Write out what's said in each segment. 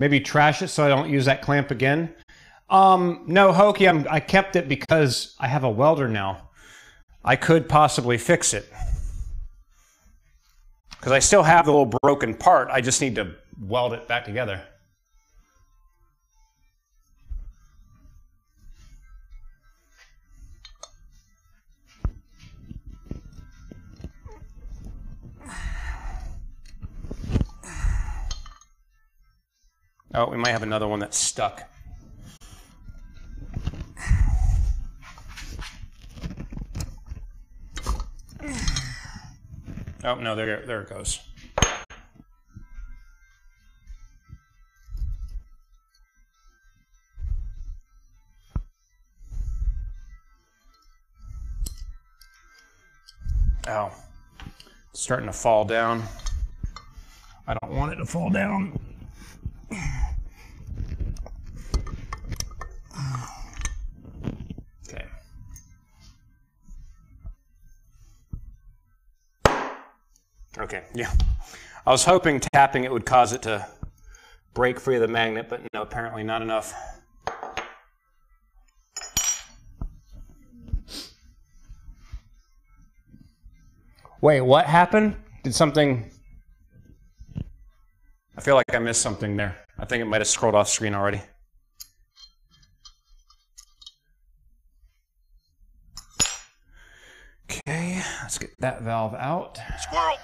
Maybe trash it so I don't use that clamp again. Um, no, Hokey, I'm, I kept it because I have a welder now. I could possibly fix it. Because I still have the little broken part. I just need to weld it back together. Oh, we might have another one that's stuck. Oh, no, there, there it goes. Oh, it's starting to fall down. I don't want it to fall down. Okay, yeah. I was hoping tapping it would cause it to break free of the magnet, but no, apparently not enough. Wait, what happened? Did something. I feel like I missed something there. I think it might have scrolled off screen already. Okay, let's get that valve out. Squirrel.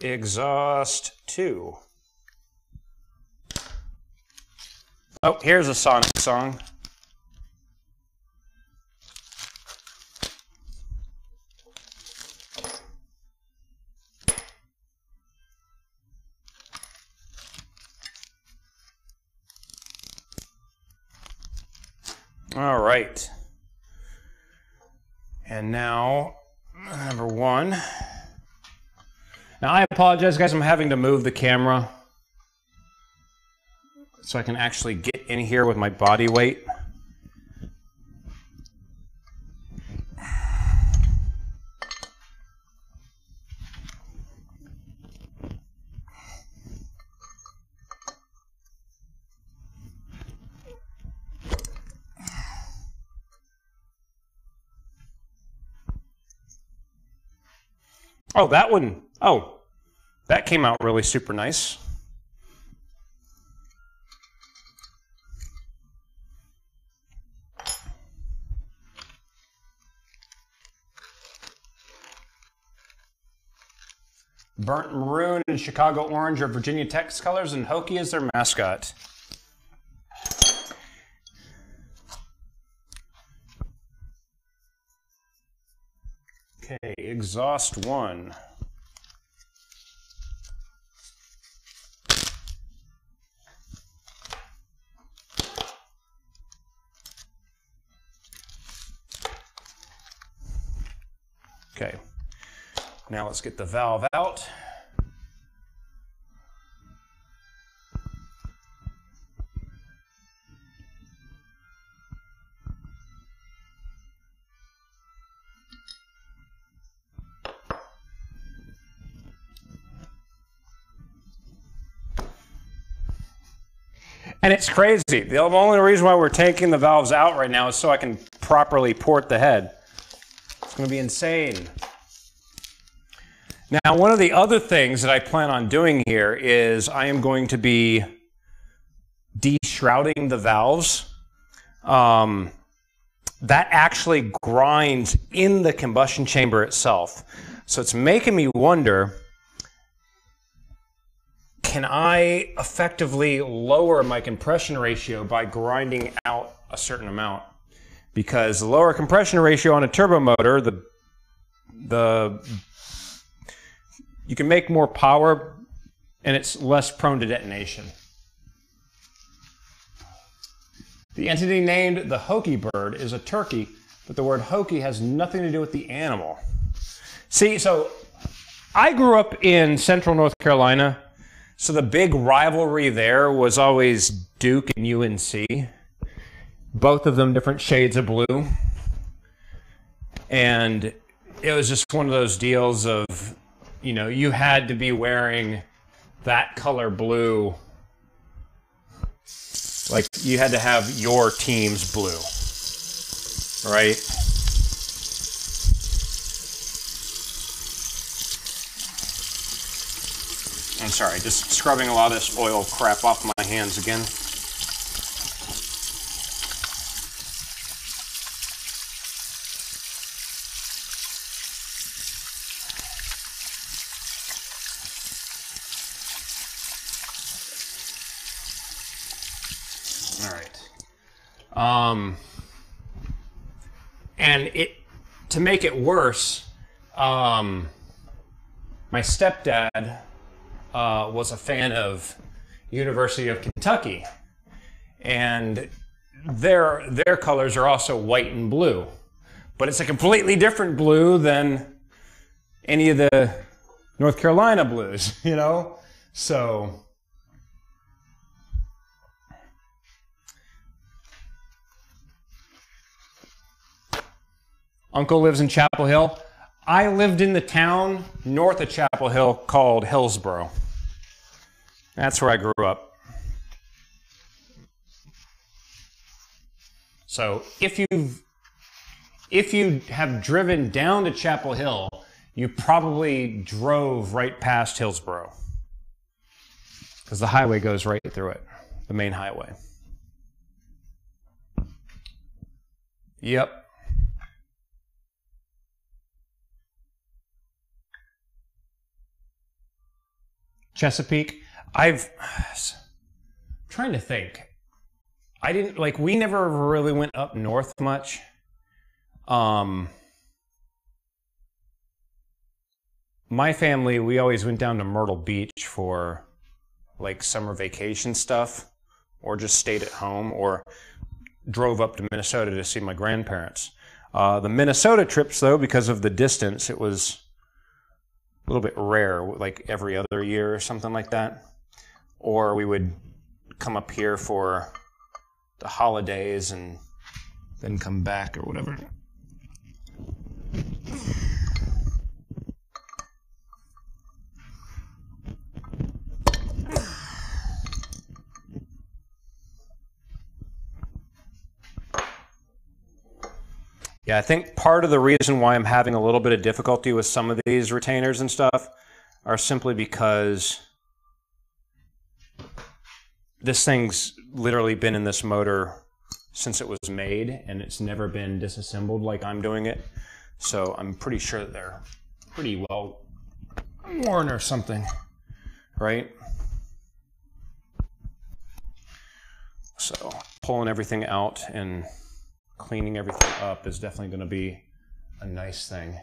Exhaust 2. Oh, here's a Sonic song. All right. And now, number one. Now, I apologize, guys. I'm having to move the camera so I can actually get in here with my body weight. Oh, that one. Oh, that came out really super nice. Burnt maroon and Chicago orange are Virginia Tech's colors, and Hokie is their mascot. Okay, exhaust one. Okay, now let's get the valve out. And it's crazy. The only reason why we're taking the valves out right now is so I can properly port the head. Going to be insane. Now, one of the other things that I plan on doing here is I am going to be deshrouding the valves. Um, that actually grinds in the combustion chamber itself. So it's making me wonder can I effectively lower my compression ratio by grinding out a certain amount? Because the lower compression ratio on a turbo motor, the the you can make more power and it's less prone to detonation. The entity named the Hokie bird is a turkey, but the word Hokie has nothing to do with the animal. See, so I grew up in central North Carolina, so the big rivalry there was always Duke and UNC. Both of them different shades of blue. And it was just one of those deals of, you know, you had to be wearing that color blue. Like you had to have your team's blue, right? I'm sorry, just scrubbing a lot of this oil crap off my hands again. All right. Um, and it to make it worse, um, my stepdad uh, was a fan of University of Kentucky, and their their colors are also white and blue, but it's a completely different blue than any of the North Carolina blues, you know. So Uncle lives in Chapel Hill. I lived in the town north of Chapel Hill called Hillsborough. That's where I grew up. So if you if you have driven down to Chapel Hill, you probably drove right past Hillsborough. Because the highway goes right through it, the main highway. Yep. Chesapeake. I've I'm trying to think. I didn't like we never really went up north much. Um my family, we always went down to Myrtle Beach for like summer vacation stuff or just stayed at home or drove up to Minnesota to see my grandparents. Uh, the Minnesota trips, though, because of the distance, it was a little bit rare, like every other year or something like that. Or we would come up here for the holidays and then come back or whatever. Yeah, I think part of the reason why I'm having a little bit of difficulty with some of these retainers and stuff are simply because this thing's literally been in this motor since it was made and it's never been disassembled like I'm doing it. So I'm pretty sure that they're pretty well worn or something, right? So pulling everything out and cleaning everything up is definitely going to be a nice thing.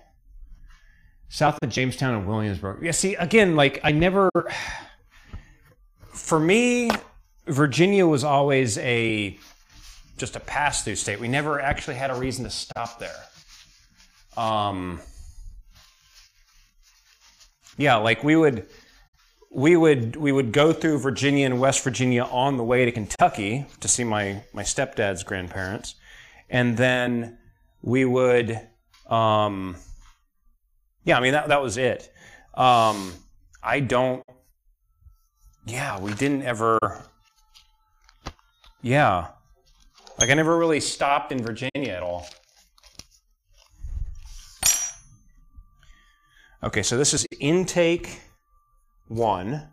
South of Jamestown and Williamsburg. Yeah, see, again, like I never, for me, Virginia was always a just a pass through state. We never actually had a reason to stop there. Um, yeah, like we would we would we would go through Virginia and West Virginia on the way to Kentucky to see my my stepdad's grandparents, and then we would um, yeah i mean that, that was it. Um, i don't yeah we didn't ever yeah. Like i never really stopped in virginia at all. Okay so this is intake one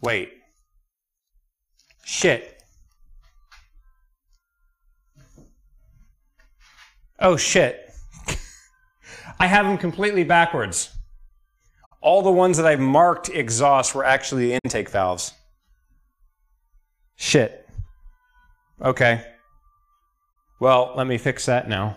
Wait. Shit. Oh shit. I have them completely backwards. All the ones that I've marked exhaust were actually the intake valves. Shit. Okay. Well, let me fix that now.